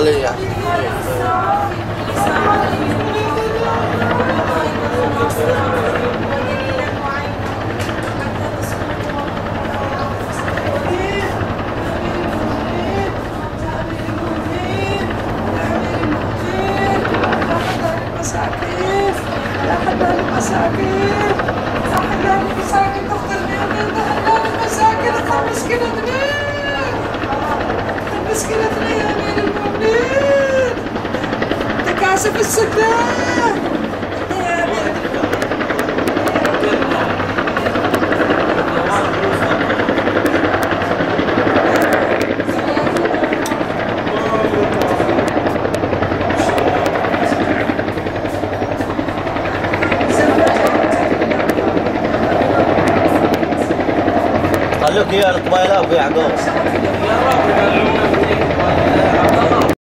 علي. يعني المساكين يا حنان المساكين تكاسف السكان خلوك يا القبيله أبو يعقوب. يا رب.